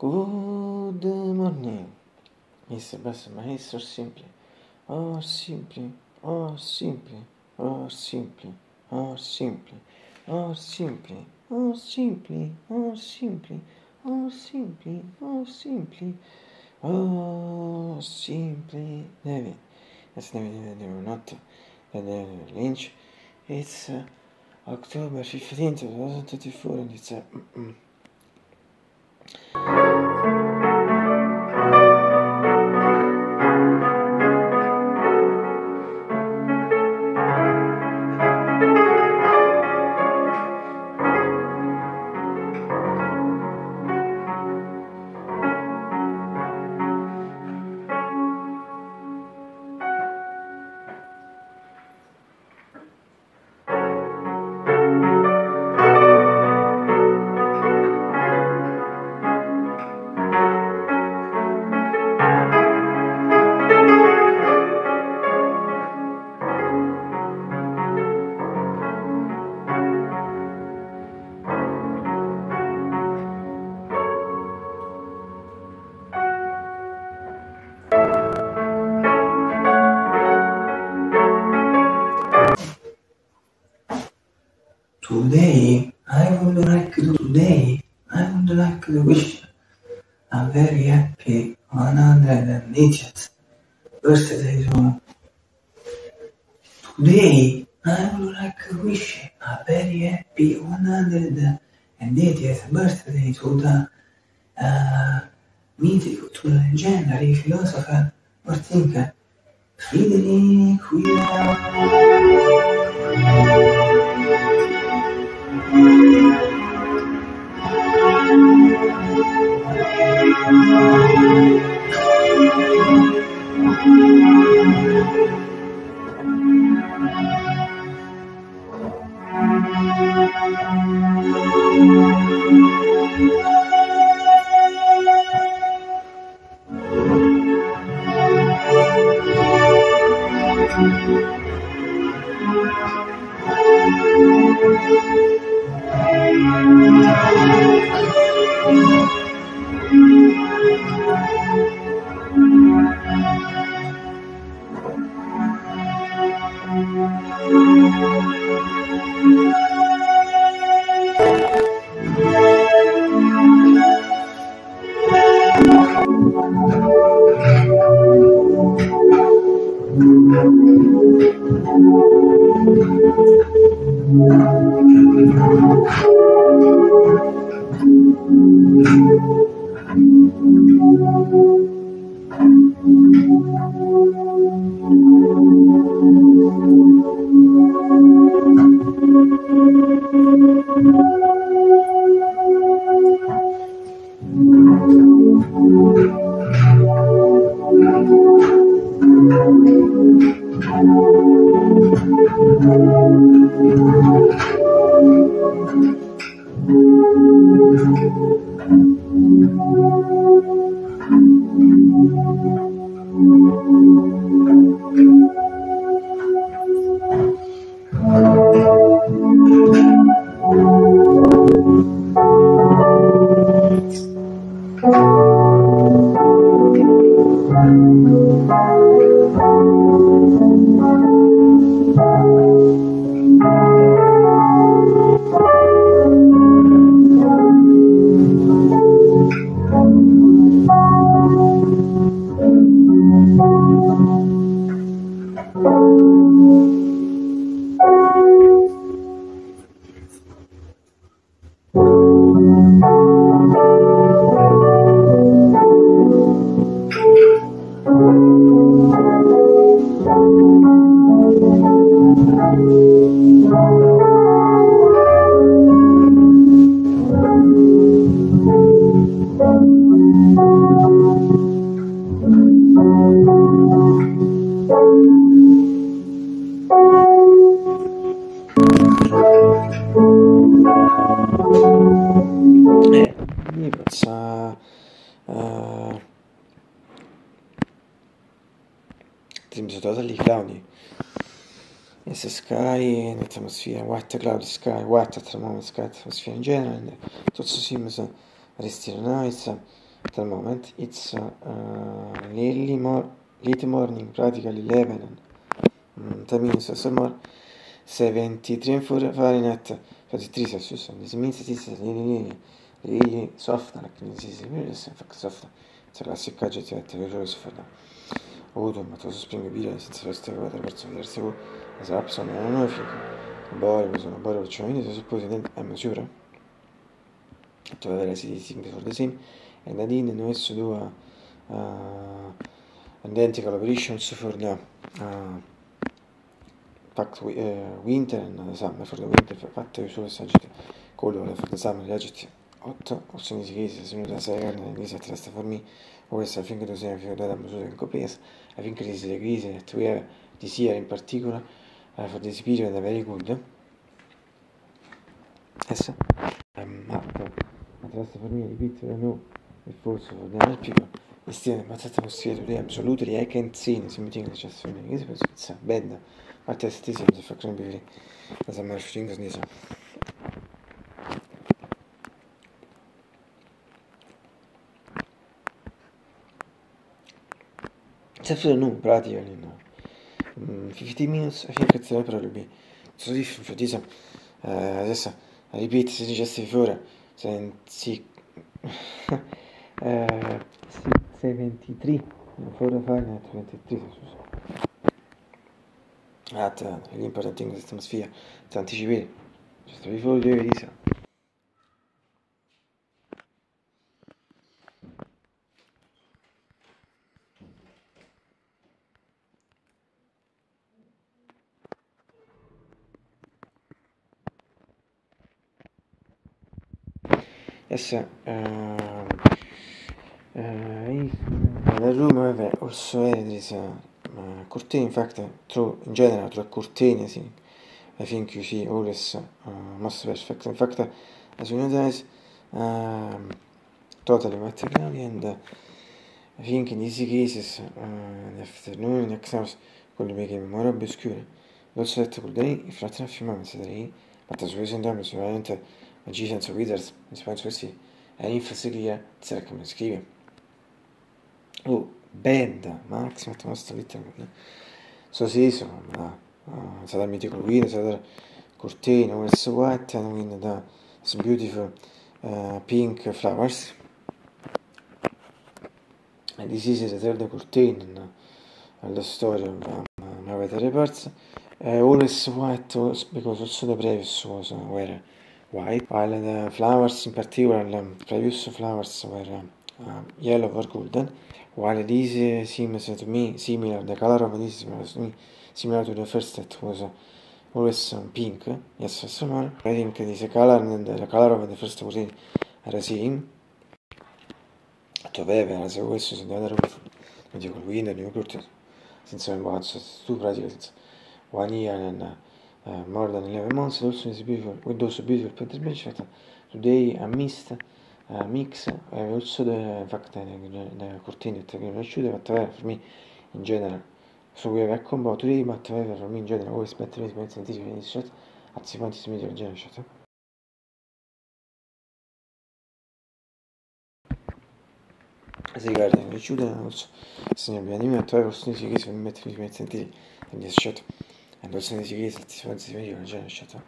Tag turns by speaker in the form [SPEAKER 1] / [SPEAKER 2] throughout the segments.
[SPEAKER 1] Good morning. Este pasă maestros simple. Or simple, oh simple, oh simple, oh simple, oh simple, oh simple, oh simple, oh simple, oh simple, oh simple. Devin. That's David, in the David, note. The Lynch. It's uh, October 15th, 2024, and it's a. Uh, mm. mm. Luis Averia che Anandra Nijat birthday on today I would like to wish a very happy 180th birthday to the uh, mythical, to the legendary philosopher or thinker Friedrich Wilhelm. Música Música atmosphere, white cloud sky, white thermometer sky atmosphere in general, and it also seems uh, very still nice. at the moment. It's uh, early more, late morning, practically 11. Mm, that means summer 73 Fahrenheit, 23 Celsius. And this means this is really, really soft, like this is really soft. It's a classic gadget vedo che si fa. now. Avuto un matto sospringibile senza queste cose, verso diverse cose. Esatto, sono una nuova figa. Bore, sono bore, vedere, se poi è misura. To have a thing for the same. And then in also do a, uh, identical operations for the uh, fact uh, winter and the summer for the winter fatte solo saggiate colore for the summer aggetti 8 opzioni di sono da 6 carne di 7 resta for me questo affinché tu sia figlio da misura in copies affinché crisi le crisi that we have this year in particular uh, for this period are very good yes um, resta for me repeat I know if also for the people Questione abbastanza possibile, absolutely I can't see something that just for me. This was it's bad. But this is the that we as a marsh thing is Except no, practically no. Mm, 15 minutes, I think it's probably so different for this. Uh, adesso, I repeat, se dicessi fuori, senti... uh, 623 fără Fahrenheit 23 Iată, e important că să fie să anticipi. Și să fie de X nel room vabbè also edris uh, curtain in fact through in general through curtain I think you see always uh, most perfect in fact as you notice um, totally material and uh, I think in easy cases uh, in the afternoon in exams could make it more obscure also that could be flat enough moments that he but as we see in terms of magicians or wizards in Spanish we see è l'infasilia sarà come scrive Oh, band, Maximo, nostra vita. So sì, sono, da, uh, sarà il mitico Guido, sarà Cortino, West White, and quindi da some beautiful uh, pink flowers. And this is the third curtain in the story of um, Navigator Parts. Uh, always white because also the previous was uh, were white, while the flowers in particular, the previous flowers were uh, yellow or golden. while this seems to me similar, the color of this seems to me similar to the first that was always pink, yes, similar. I think this color and the color of the first was are same. To aveva, se questo si deve dare un dico, quindi non curto, senza un bazzo, tu pratica senza one year and uh, more than 11 months, also is beautiful, with also beautiful painter bench, today I missed uh, mix e also the fact that the cortina that can shoot but uh, for me in general so we have a combo today but uh, for me in general always better is better than this shot at the point is medium general shot as regarding the shooter also segna bene mi attuare questo si chiede per mettere i sentire in this shot and also si chiede se si fa di medium general shot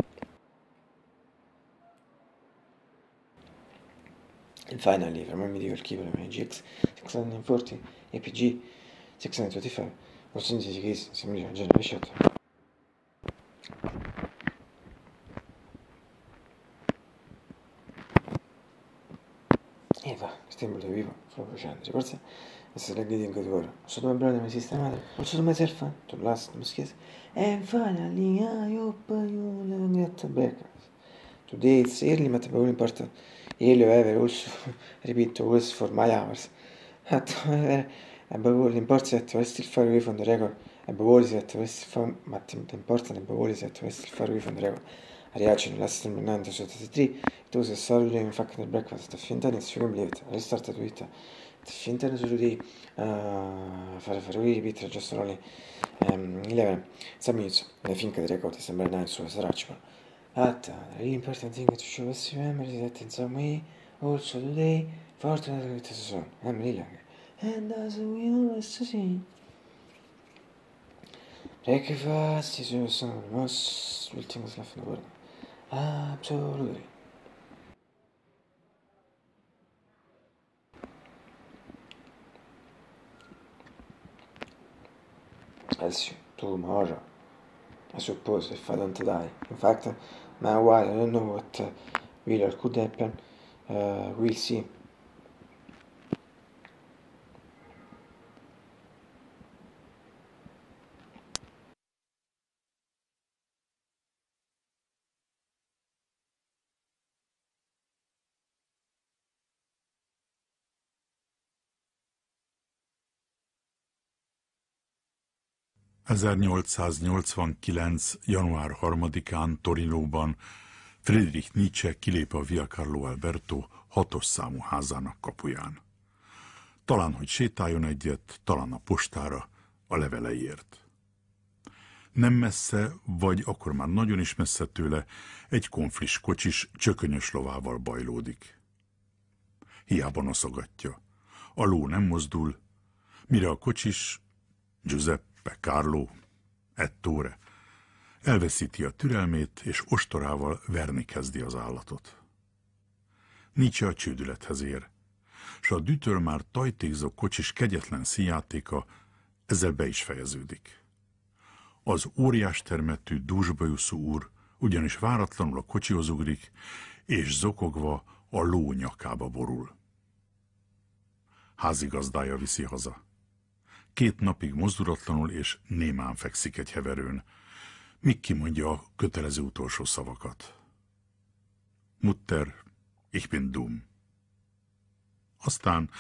[SPEAKER 1] And finally, from medical keyboard GX 640 APG 625 also in this case similar generation. E da vivo, proprio facendo, forse questa è la guida cui ora. Sono due brani sistemati, non sono mai serfa, tu last, mi schiesa. And finally, I hope you'll get back. Today it's early, but very important. Early, however, also, repeat, was for my hours. However, above all, the important that we're still far away from the record. Above all, that we're still far, but the important above all is that we're still far away from the record. A reaction last time in 1973, it was a Saturday in fact the breakfast. The Fintan is film late. I started with the Fintan is already uh, fare fare we repeat just only um, 11 some minutes. I think the record is number 9 so sarà At the really important thing to show us memories that in some way also today Fortunately it is soon. I'm really And as we always see. Breakfast is of the most sweet things left in the world. Absolutely. As you tomorrow, I suppose, if I don't die. In fact, my wife, I don't know what uh, really could happen. Uh, we'll see.
[SPEAKER 2] 1889. január 3-án Torinóban Friedrich Nietzsche kilép a Via Carlo Alberto hatos számú házának kapuján. Talán, hogy sétáljon egyet, talán a postára, a leveleiért. Nem messze, vagy akkor már nagyon is messze tőle, egy konflis kocsis csökönyös lovával bajlódik. Hiába noszogatja. A ló nem mozdul, mire a kocsis, Giuseppe, Be Carlo, Ettore, elveszíti a türelmét, és ostorával verni kezdi az állatot. Nietzsche a csődülethez ér, s a dütől már tajtékzó kocsis kegyetlen színjátéka ezzel be is fejeződik. Az óriás termetű dúsbajuszú úr ugyanis váratlanul a kocsihoz ugrik, és zokogva a ló nyakába borul. Házigazdája viszi haza. Két napig mozdulatlanul és némán fekszik egy heverőn, míg kimondja a kötelező utolsó szavakat. Mutter, ich bin dumm. Aztán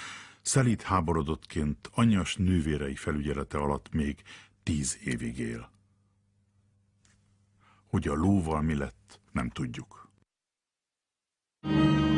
[SPEAKER 2] szelít háborodottként anyjas nővérei felügyelete alatt még tíz évig él. Hogy a lóval mi lett, nem tudjuk. thank you